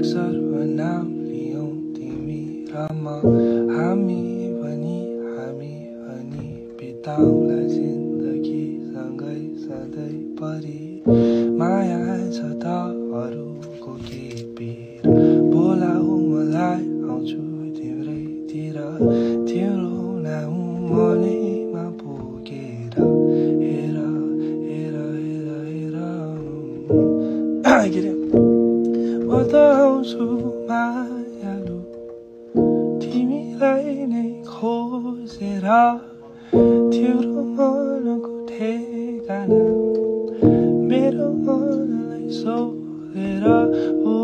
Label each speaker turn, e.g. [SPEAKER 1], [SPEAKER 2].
[SPEAKER 1] लियौँ तिमी र म हामी भनी हामी भनी बिताउला जिन्दगी सँगै सधैँभरि माया छ त अरूको के पिर बोलाऊ मलाई आउँछु तिम्रैतिर तिम्रो नाउँ मनैमा बोकेर हेर हेर हेर हेर के अरे म त आउँछु मायालु तिमीलाई नै खोजेर तिम्रो मनको ठेगाना मेरो मनलाई सोधेर ओ